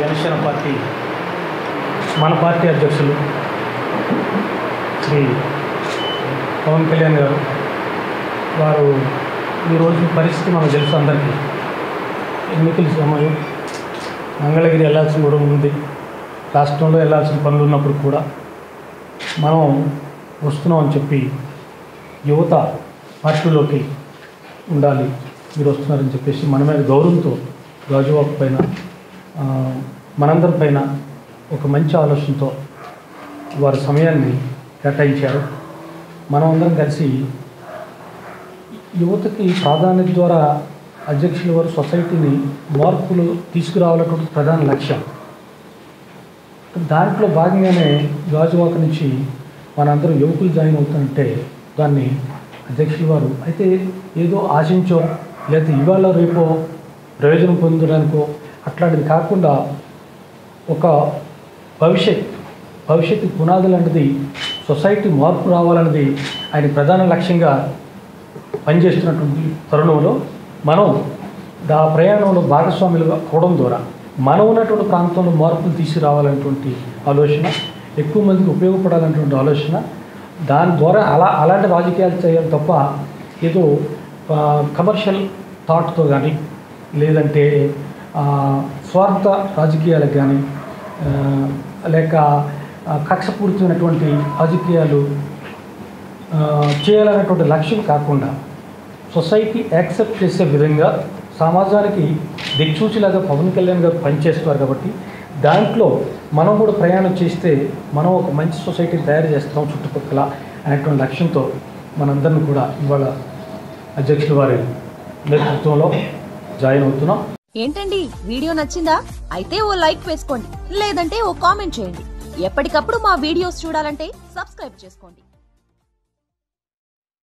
Janasena party మన party అధ్యక్షులు శ్రీ పవన్ కళ్యాణ్ గారు వారు ఈరోజు పరిస్థితి మనకు తెలుసు అందరికీ. ఎన్నికల సమయం మంగళగిరి వెళ్ళాల్సిన కూడా ఉంది. రాష్ట్రంలో వెళ్ళాల్సిన పనులు ఉన్నప్పుడు కూడా మనం వస్తున్నాం అని చెప్పి యువత పార్టీలోకి ఉండాలి. మీరు వస్తున్నారని చెప్పేసి మనమే గౌరవంతో గాజువాక్ పైన మనందరి పైన ఒక మంచి ఆలోచనతో వారి సమయాన్ని కేటాయించారు. మనమందరం కలిసి యువతకి ప్రాధాన్యత ద్వారా అధ్యక్షుల వారు సొసైటీని మార్పులు తీసుకురావాలన్నటువంటి ప్రధాన లక్ష్యం. దాంట్లో భాగంగానే గాజువాక నుంచి మనందరం యువకులు జాయిన్ అవుతుంటే దాన్ని అధ్యక్షులు వారు అయితే ఏదో ఆశించో లేకపోతే ఇవాళ రేపో ప్రయోజనం పొందడానికో అట్లాంటిది కాకుండా ఒక భవిష్యత్ భవిష్యత్తు పునాది లాంటిది సొసైటీ మార్పు రావాలన్నది ఆయన ప్రధాన లక్ష్యంగా పనిచేస్తున్నటువంటి తరుణంలో మనం దా ప్రయాణంలో భాగస్వాములుగా అవడం ద్వారా మనం ఉన్నటువంటి ప్రాంతంలో మార్పులు తీసుకురావాలనేటువంటి ఆలోచన ఎక్కువ మందికి ఉపయోగపడాలనేటువంటి ఆలోచన. దాని ద్వారా అలా అలాంటి రాజకీయాలు చేయాలి తప్ప ఏదో కమర్షియల్ థాట్తో కానీ లేదంటే స్వార్థ రాజకీయాలకు కానీ లేక కక్షపూరితమైనటువంటి రాజకీయాలు చేయాలనేటువంటి లక్ష్యం కాకుండా సొసైటీ యాక్సెప్ట్ చేసే విధంగా సమాజానికి దిక్సూచిలాగా పవన్ కళ్యాణ్ గారు పనిచేస్తున్నారు కాబట్టి దాంట్లో మనం కూడా ప్రయాణం చేస్తే మనం ఒక మంచి సొసైటీని తయారు చేస్తాం చుట్టుపక్కల అనేటువంటి లక్ష్యంతో మనందరం కూడా ఇవాళ అధ్యక్షుల వారి నేతృత్వంలో జాయిన్ అవుతున్నాం. ఏంటండి? వీడియో నచ్చిందా? అయితే ఓ లైక్ వేసుకోండి. లేదంటే ఓ కామెంట్ చేయండి. ఎప్పటికప్పుడు మా వీడియోస్ చూడాలంటే సబ్స్క్రైబ్ చేసుకోండి.